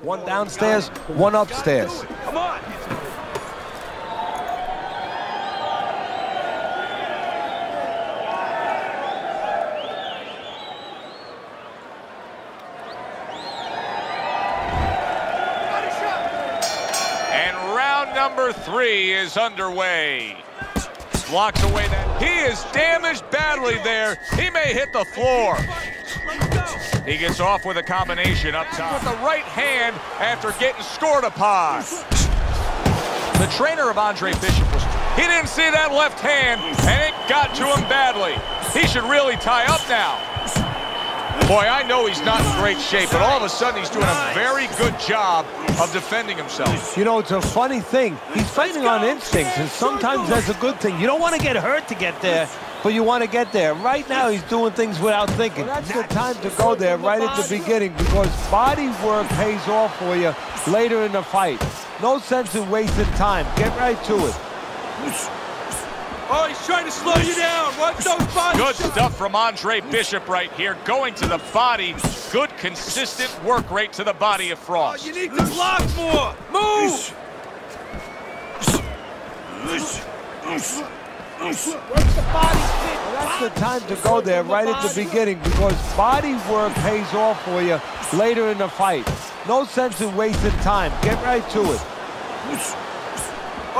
One downstairs, one upstairs. Come on. And round number three is underway. Blocks away that. He is damaged badly there. He may hit the floor. He gets off with a combination up top. With the right hand after getting scored upon. The trainer of Andre Bishop was, he didn't see that left hand, and it got to him badly. He should really tie up now. Boy, I know he's not in great shape, but all of a sudden he's doing a very good job of defending himself. You know, it's a funny thing. He's fighting on instincts, and sometimes that's a good thing. You don't want to get hurt to get there, but you want to get there. Right now, he's doing things without thinking. Well, that's the time to go there right at the beginning because body work pays off for you later in the fight. No sense in wasting time. Get right to it. Oh, he's trying to slow you down. Watch those body Good shots. stuff from Andre Bishop right here. Going to the body. Good, consistent work rate to the body of Oh, Frost. you need to block more. Move. Well, that's the time to go there right at the beginning because body work pays off for you later in the fight. No sense in wasting time. Get right to it.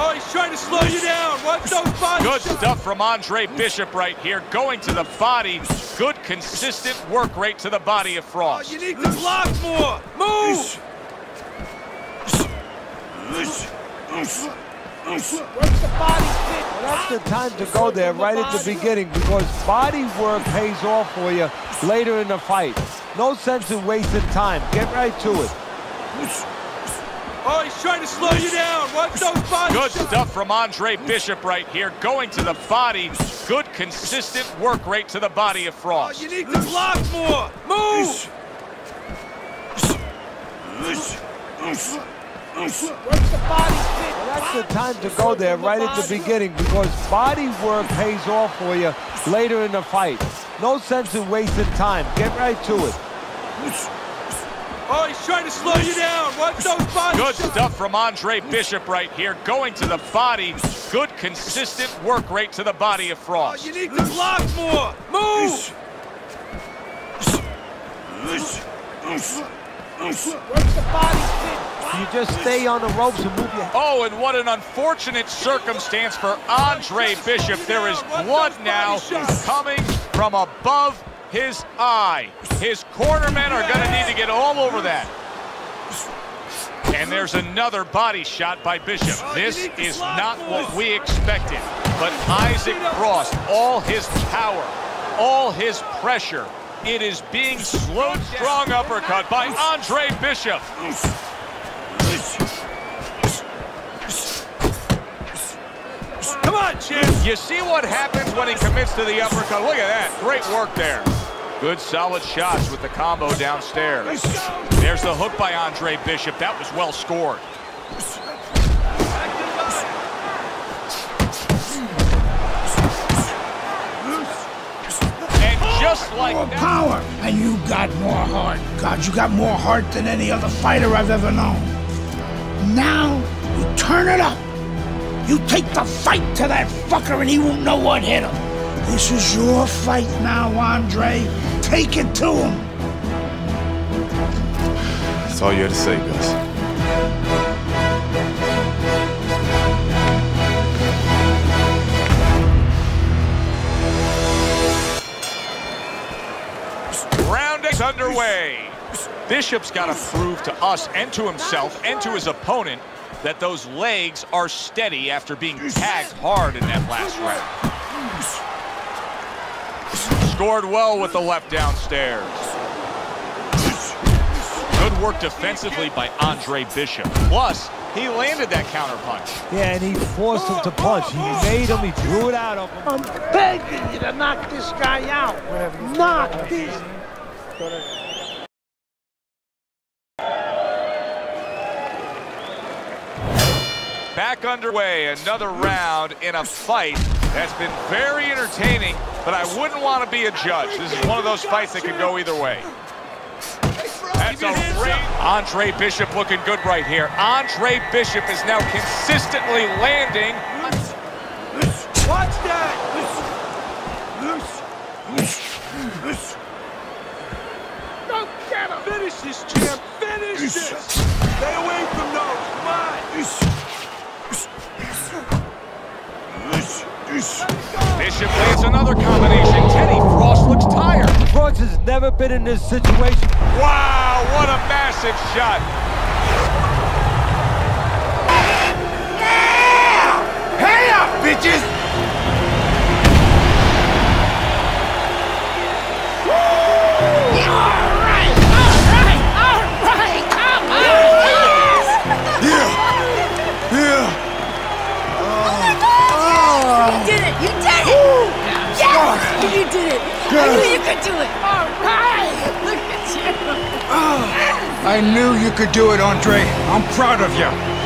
Oh, he's trying to slow you down. Watch those body Good shots. stuff from Andre Bishop right here. Going to the body. Good, consistent work rate to the body of Oh, Frost. you need to block more. Move. Well, that's the time to go there right at the beginning because body work pays off for you later in the fight. No sense in wasting time. Get right to it. Oh, he's trying to slow you down. Watch those body Good shots. stuff from Andre Bishop right here. Going to the body. Good, consistent work rate to the body of Oh, Frost. you need to block more. Move. Well, that's the time to go there right at the beginning because body work pays off for you later in the fight. No sense in wasting time. Get right to it. Oh, he's trying to slow you down. Watch those body Good shots. stuff from Andre Bishop right here. Going to the body. Good, consistent work rate to the body of Oh, Frost. you need to block more. Move. You just stay on the ropes and move your head. Oh, and what an unfortunate circumstance for Andre Bishop. There is blood now coming from above his eye. His cornermen are going to need to get all over that. And there's another body shot by Bishop. This is not what we expected. But Isaac Frost, all his power, all his pressure, it is being slowed strong uppercut by Andre Bishop. Come on, champ. You see what happens when he commits to the uppercut. Look at that. Great work there. Good solid shots with the combo downstairs. There's the hook by Andre Bishop. That was well scored. And just like more that. power, and you got more heart. God, you got more heart than any other fighter I've ever known. Now, you turn it up. You take the fight to that fucker, and he won't know what hit him. This is your fight now, Andre. Take it to him. That's all you had to say, Gus. Round is underway. Bishop's got to prove to us and to himself and to his opponent that those legs are steady after being tagged hard in that last round. Scored well with the left downstairs. Good work defensively by Andre Bishop. Plus, he landed that counterpunch. Yeah, and he forced him to punch. He made him, he drew it out of him. I'm begging you to knock this guy out. Knock this. Back underway, another round in a fight that's been very entertaining, but I wouldn't want to be a judge. This is one of those fights that could go either way. That's a great. Andre Bishop looking good right here. Andre Bishop is now consistently landing. Watch that! Go get him! Finish this, champ! Finish this! Stay away from! Tired. Has never been in this situation. Wow, what a massive shot. Hey up, bitches! Did it! I knew you could do it! Alright! Look at you! Ah. I knew you could do it, Andre. I'm proud of you.